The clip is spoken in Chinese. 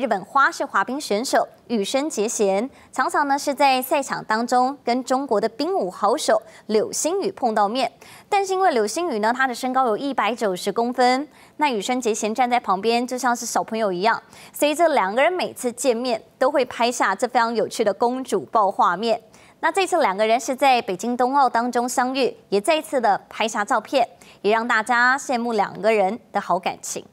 日本花式滑冰选手羽生结弦，常常呢是在赛场当中跟中国的冰舞好手柳星宇碰到面。但是因为柳星宇呢，他的身高有一百九十公分，那羽生结弦站在旁边就像是小朋友一样，所以这两个人每次见面都会拍下这非常有趣的公主抱画面。那这次两个人是在北京冬奥当中相遇，也再一次的拍下照片，也让大家羡慕两个人的好感情。